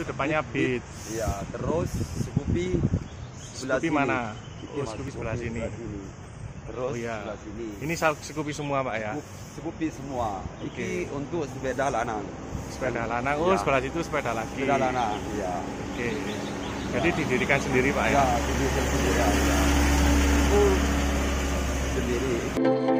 Itu depannya Beat. Iya, terus Scoopy sebelah Scoopy sini. mana? Ini Oh, Scoopy sebelah sini. Terus Oh iya. sebelah sini. Ini Scoopy semua Pak ya. Scoopy semua. Oke. Iki untuk sepeda lanang. Sepeda lanang. Oh, Iya. sebelah situ sepeda lagi. Sepeda lanang, iya. Oke. Jadi didirikan sendiri Pak ya. Ya, sendiri sendiri ya. ya. Full sendiri.